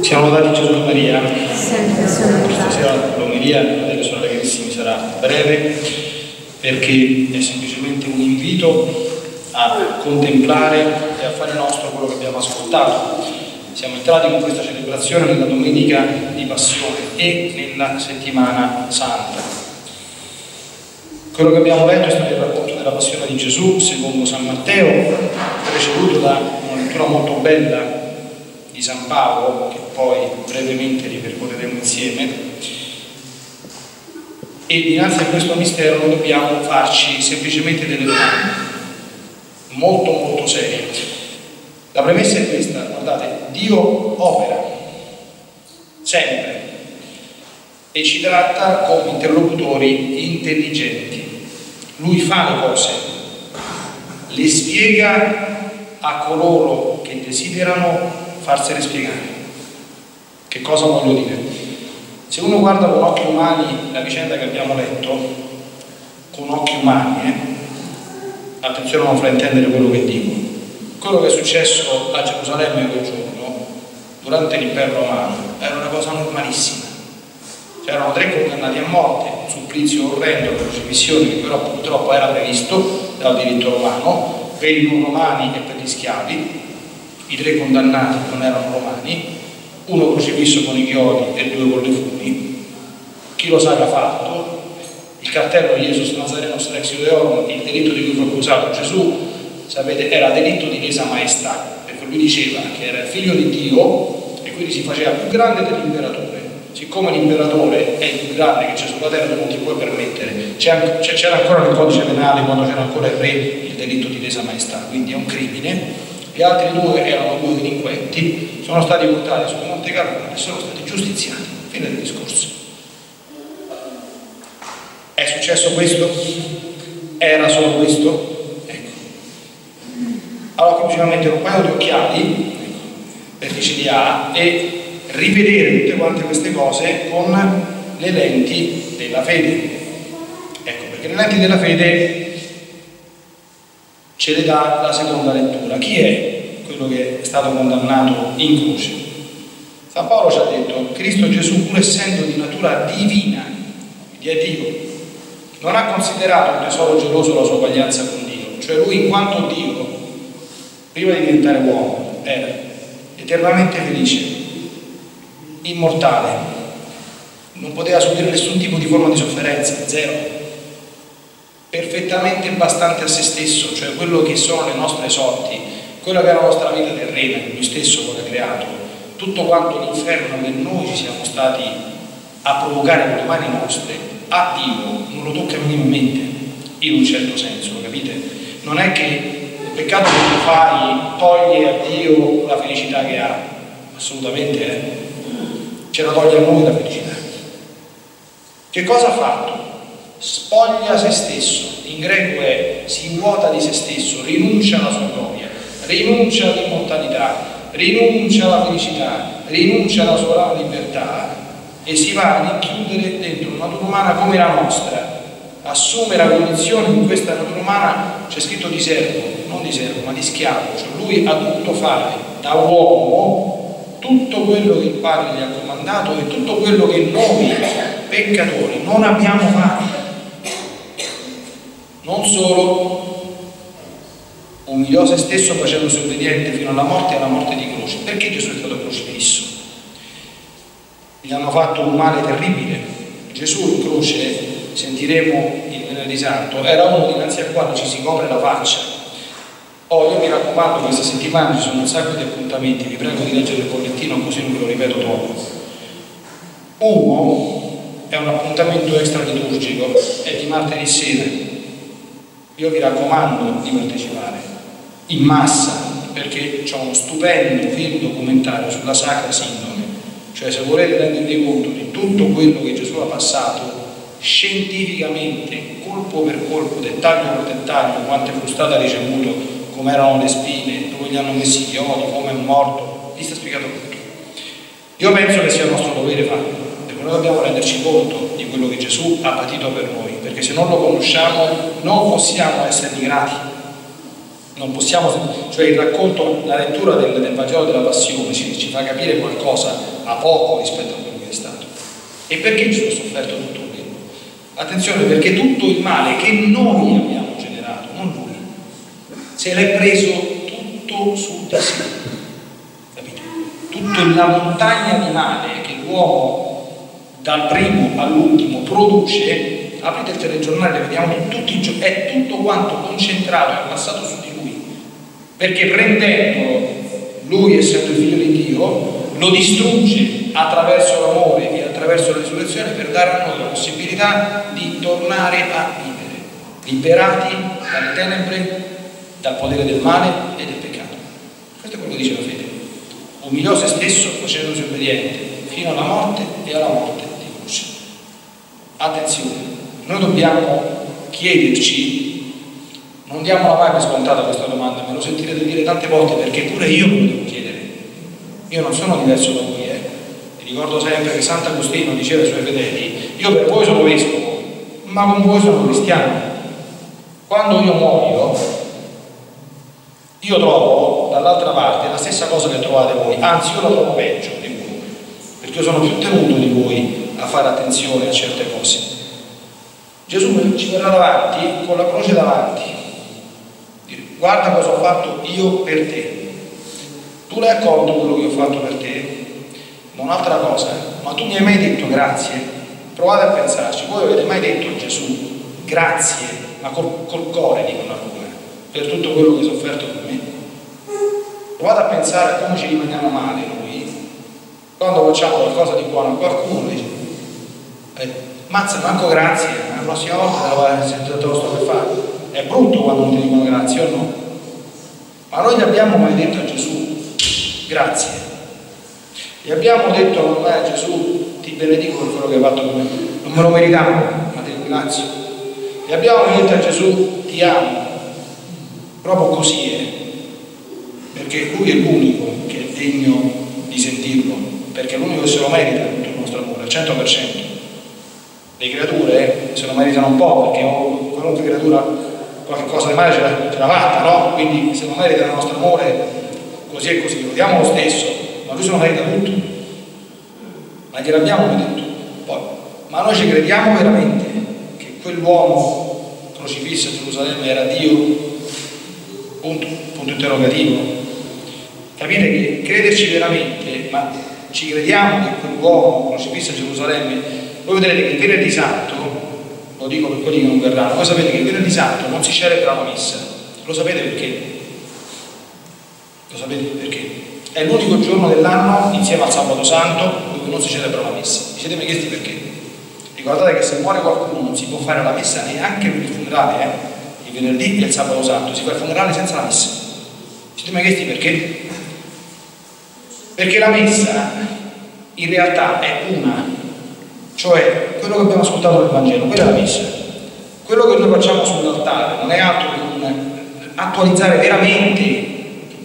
Siamo lodati Gesù e Maria. Questa sera l'omelia, fratelli e sorelle carissimi, sarà breve perché è semplicemente un invito a contemplare e a fare nostro quello che abbiamo ascoltato. Siamo entrati con questa celebrazione nella domenica di Passione e nella settimana santa. Quello che abbiamo letto è stato il racconto della passione di Gesù secondo San Matteo, preceduto da una lettura molto bella di San Paolo, che poi brevemente ripercorreremo insieme. E dinanzi a questo mistero noi dobbiamo farci semplicemente delle domande, molto molto serie. La premessa è questa, guardate, Dio opera, sempre, e ci tratta come interlocutori intelligenti. Lui fa le cose, le spiega a coloro che desiderano farsene spiegare. Che cosa voglio dire? Se uno guarda con occhi umani la vicenda che abbiamo letto, con occhi umani, eh, attenzione a non fraintendere quello che dico, quello che è successo a Gerusalemme quel giorno, durante l'impero romano, era una cosa normalissima. C'erano tre condannati a morte, un supplizio orrendo per crocifissione che però purtroppo era previsto dal diritto romano, per i non romani e per gli schiavi, i tre condannati non erano romani, uno crocifisso con i chiodi e due con le funi, chi lo sa che ha fatto, il cartello di Jesus Nazareno Selexio Deorum, il delitto di cui fu accusato Gesù, sapete, era delitto di lesa maestà, perché lui diceva che era il figlio di Dio e quindi si faceva più grande dell'imperatore. Siccome l'imperatore è il più grande che c'è sulla terra, non ti puoi permettere. C'era ancora nel codice penale, quando c'era ancora il re, il delitto di lesa maestà, quindi è un crimine gli altri due erano due delinquenti, sono stati portati su Monte Carlo e sono stati giustiziati. Fine del discorso. È successo questo? Era solo questo? Ecco. Allora qui bisogna mettere un paio di occhiali, ecco, vertice di A, e rivedere tutte quante queste cose con le lenti della fede. Ecco, perché le lenti della fede ce le dà la seconda lettura. Chi è quello che è stato condannato in croce? San Paolo ci ha detto, Cristo Gesù, pur essendo di natura divina, di Dio, non ha considerato un tesoro geloso la sua uguaglianza con Dio, cioè lui in quanto Dio, prima di diventare uomo, era eternamente felice, immortale, non poteva subire nessun tipo di forma di sofferenza, zero perfettamente bastante a se stesso, cioè quello che sono le nostre sorti, quella che è la nostra vita terrena, che lui stesso vuole creato, tutto quanto l'inferno che noi siamo stati a provocare con le mani nostre, a Dio non lo tocca minimamente, in un certo senso, capite? Non è che il peccato che tu fai toglie a Dio la felicità che ha, assolutamente, eh? ce la toglie a noi la felicità. Che cosa ha fatto? Spoglia se stesso, in greco è si vuota di se stesso, rinuncia alla sua gloria, rinuncia all'immortalità, rinuncia alla felicità, rinuncia alla sua libertà e si va a rinchiudere dentro una natura umana come la nostra, assume la condizione in questa natura umana, c'è scritto di servo, non di servo, ma di schiavo, cioè lui ha dovuto fare da uomo tutto quello che il Padre gli ha comandato e tutto quello che noi peccatori non abbiamo fatto. Non solo umiliò se stesso facendosi obbediente fino alla morte e alla morte di croce. Perché Gesù è stato crocifisso? Gli hanno fatto un male terribile. Gesù in croce, sentiremo il venerdì santo, era uno dinanzi al quale ci si copre la faccia. Oh, io mi raccomando, questa settimana ci sono un sacco di appuntamenti, vi prego di leggere il bollettino così non ve lo ripeto troppo. Uno è un appuntamento extra liturgico, è di martedì sera, io vi raccomando di partecipare in massa perché c'è uno stupendo film documentario sulla Sacra Sindone, cioè se volete rendervi conto di tutto quello che Gesù ha passato scientificamente, colpo per colpo, dettaglio per dettaglio, quante frustate ha ricevuto, come erano le spine, dove gli hanno messi i chiodi, come è morto, vi sta spiegato tutto. Io penso che sia il nostro dovere farlo noi dobbiamo renderci conto di quello che Gesù ha patito per noi, perché se non lo conosciamo non possiamo essergli grati. non possiamo, cioè il racconto, la lettura del, del Vangelo della Passione ci, ci, fa capire qualcosa a poco rispetto a quello che è stato. E perché Gesù ha sofferto tutto quello? Attenzione, perché tutto il male che noi abbiamo generato, non lui, se l'è preso tutto su di sé. Capite? Tutta la montagna di male che l'uomo dal primo all'ultimo produce, aprite il telegiornale, vediamo tutti i giorni, è tutto quanto concentrato e passato su di lui. Perché prendendolo, lui essendo il figlio di Dio, lo distrugge attraverso l'amore e attraverso la risurrezione per dare a noi la possibilità di tornare a vivere, liberati dalle tenebre, dal potere del male e del peccato. Questo è quello che dice la fede. Umiliò se stesso facendosi obbediente fino alla morte e alla morte di croce. Attenzione, noi dobbiamo chiederci non diamola mai per scontata questa domanda, me lo sentirete dire tante volte perché pure io me lo devo chiedere. Io non sono diverso da voi, eh. Vi ricordo sempre che Sant'Agostino diceva ai suoi fedeli, io per voi sono vescovo, ma con voi sono cristiano. Quando io muoio, io trovo dall'altra parte la stessa cosa che trovate voi, anzi io la trovo peggio di voi, perché io sono più tenuto di voi a fare attenzione a certe cose. Gesù ci verrà davanti con la croce davanti, guarda cosa ho fatto io per te tu l'hai accolto quello che ho fatto per te? Ma un'altra cosa, ma tu mi hai mai detto grazie? Provate a pensarci, voi avete mai detto a Gesù grazie, ma col, col cuore dicono a Roma, per tutto quello che hai sofferto per me? Provate a pensare a come ci rimaniamo male noi, quando facciamo qualcosa di buono a qualcuno, dice, eh, mazza, manco grazie, la prossima volta te lo, te lo sto per fare. È brutto quando non ti dicono grazie o no? Ma noi gli abbiamo mai detto a Gesù grazie. E abbiamo detto a Gesù, ti benedico per quello che hai fatto con me. Non me lo meritavo, ma ti ringrazio. E abbiamo detto a Gesù, ti amo, proprio così è, perché Lui è l'unico che è degno di sentirlo, perché è l'unico che se lo merita tutto il nostro amore, al 100%. Le creature se lo meritano un po', perché qualunque creatura qualche cosa di male ce l'ha, fatta, no? Quindi se lo merita il nostro amore così e così, lo diamo lo stesso, ma lui se lo merita tutto. Ma gliel'abbiamo detto. Poi, ma noi ci crediamo veramente che quell'uomo crocifisso a Gerusalemme era Dio? Punto, punto interrogativo. Capite che crederci veramente, ma ci crediamo che quell'uomo crocifisso a Gerusalemme, voi vedrete che il venerdì santo, lo dico per quelli che non verranno, voi sapete che il venerdì santo non si celebra la messa, lo sapete perché? Lo sapete perché? È l'unico giorno dell'anno insieme al sabato santo dove non si celebra la messa. Vi siete mai chiesti perché? Ricordate che se muore qualcuno non si può fare la messa neanche per il funerale, eh? il venerdì e il sabato santo, si fa il funerale senza la messa. Vi siete mai chiesti perché? Perché la messa in realtà è una, cioè quello che abbiamo ascoltato nel Vangelo, quella è la messa. Quello che noi facciamo sull'altare non è altro che un attualizzare veramente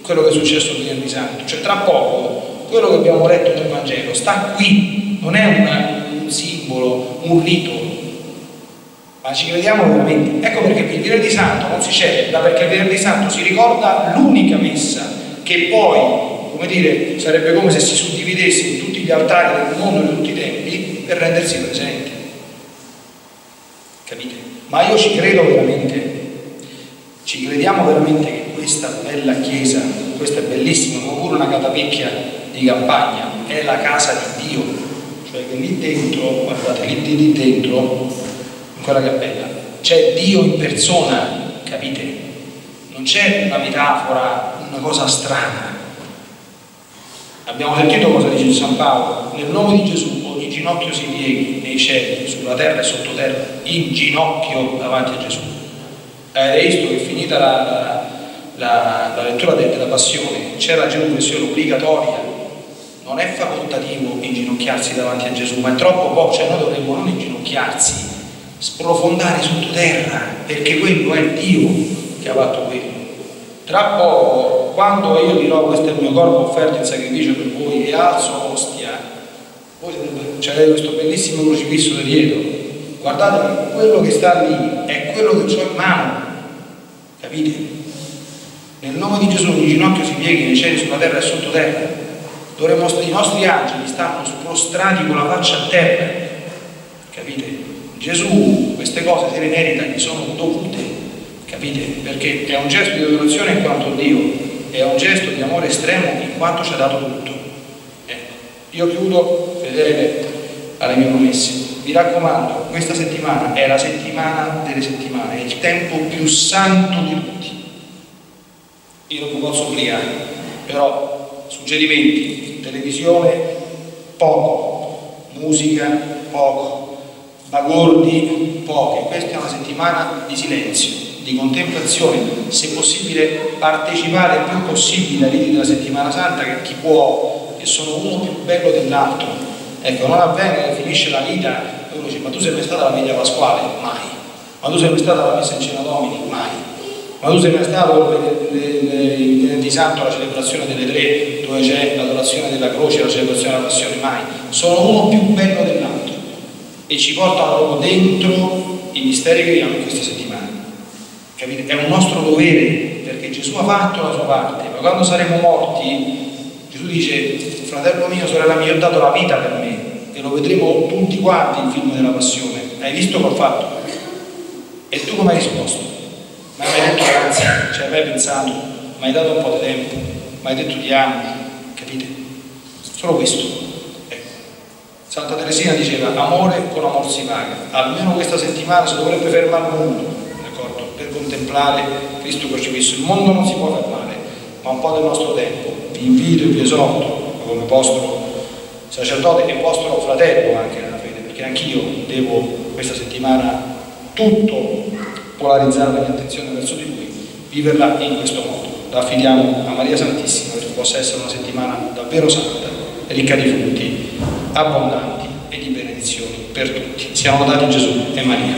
quello che è successo venerdì santo. Cioè tra poco quello che abbiamo letto nel Vangelo sta qui, non è una, un simbolo, un rito, ma ci crediamo veramente. Ecco perché il venerdì santo non si celebra, perché il venerdì santo si ricorda l'unica messa che poi, come dire, sarebbe come se si suddividesse in tutti altari del mondo di tutti i tempi per rendersi presente. Capite? Ma io ci credo veramente, ci crediamo veramente che questa bella chiesa, questa è bellissima, come pure una catapecchia di campagna, è la casa di Dio, cioè che lì dentro, guardate, lì, lì dentro, quella che è bella, c'è Dio in persona, capite? Non c'è una metafora, una cosa strana. Abbiamo sentito cosa dice San Paolo, nel nome di Gesù ogni ginocchio si pieghi nei cieli, sulla terra e sottoterra, in ginocchio davanti a Gesù. Avete visto che finita la, la la, lettura della passione, c'è la genuflessione obbligatoria, non è facoltativo inginocchiarsi davanti a Gesù, ma è troppo poco, cioè noi dovremmo non inginocchiarsi, sprofondare sottoterra, perché quello è Dio che ha fatto quello. Tra poco, quando io dirò questo è il mio corpo offerto in sacrificio per voi e alzo l'ostia, voi c'è questo bellissimo crocifisso da dietro, guardate quello che sta lì è quello che ho in mano, capite? Nel nome di Gesù ogni ginocchio si pieghi nei cieli, sulla terra e sottoterra. Dovremmo, I nostri angeli stanno prostrati con la faccia a terra. Capite? Gesù queste cose se le merita, gli sono dovute. Capite? Perché è un gesto di adorazione in quanto Dio, è un gesto di amore estremo in quanto ci ha dato tutto. Eh, io chiudo, fedele alle mie promesse. Vi raccomando, questa settimana è la settimana delle settimane, è il tempo più santo di tutti io non posso obbligare, però suggerimenti, televisione poco, musica poco, bagordi poche, questa è una settimana di silenzio, di contemplazione, se possibile partecipare il più possibile ai riti della settimana santa che chi può, che sono uno più bello dell'altro. Ecco, non avvenga che finisce la vita e uno dice ma tu sei mai stata alla veglia pasquale? Mai. Ma tu sei mai stata alla messa in cena domini? Mai ma tu sei mai stato il venerdì santo alla celebrazione delle tre, dove c'è l'adorazione della croce la celebrazione della passione? Mai. Sono uno più bello dell'altro e ci portano dentro i misteri che viviamo in questa settimana. Capite? È un nostro dovere perché Gesù ha fatto la sua parte, ma quando saremo morti, Gesù dice, fratello mio, sorella mia, ho dato la vita per me e lo vedremo tutti quanti il film della passione. Hai visto che ho fatto? E tu come hai risposto? ma mi hai detto grazie, ci hai mai pensato, mi hai dato un po' di tempo, mi hai detto ti amo, capite? Solo questo. Ecco. Santa Teresina diceva amore con amor si paga, almeno questa settimana si dovrebbe fermare il mondo? Per contemplare Cristo crocifisso. Il mondo non si può fermare, ma un po' del nostro tempo. Vi invito e vi esorto come vostro sacerdote e vostro fratello anche nella fede, perché anch'io devo questa settimana tutto polarizzare la mia attenzione verso di Lui, viverla in questo modo. La affidiamo a Maria Santissima perché possa essere una settimana davvero santa, ricca di frutti, abbondanti e di benedizioni per tutti. Siamo lodati Gesù e Maria.